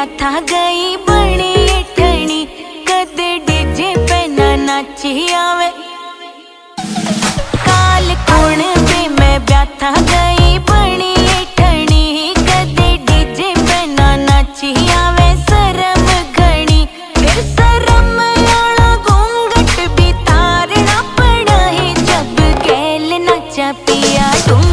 गया था गई बनी ठणी कद डिजे पे ना नाची आवे। काल कोण पे मैं ब्या था गई बनी कद शरम भी तारना जब गैल पिया तुम।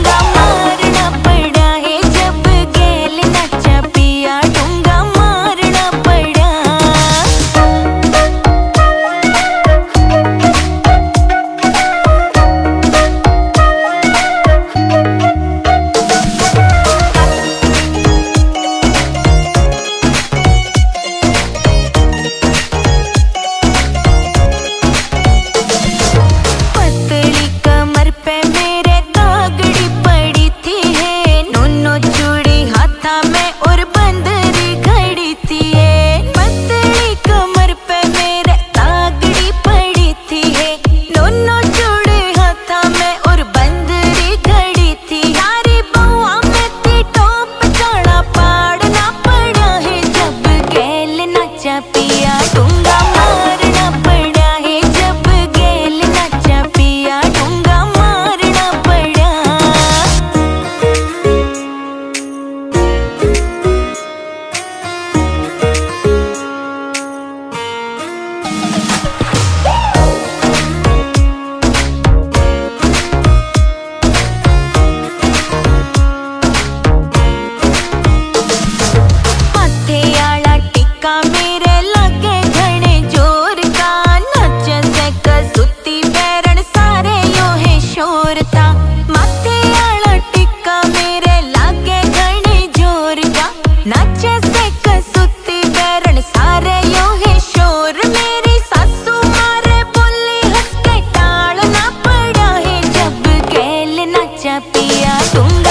पिया तुम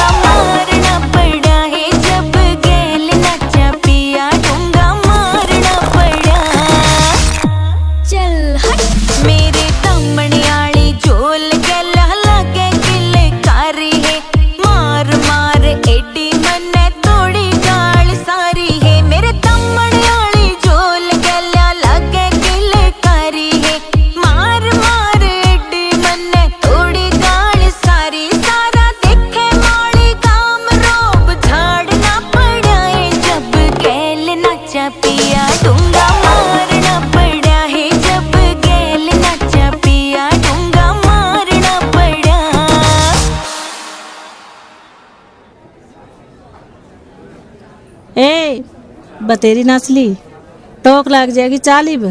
बतेरी नस्ली टोक लग जाएगी चालीब।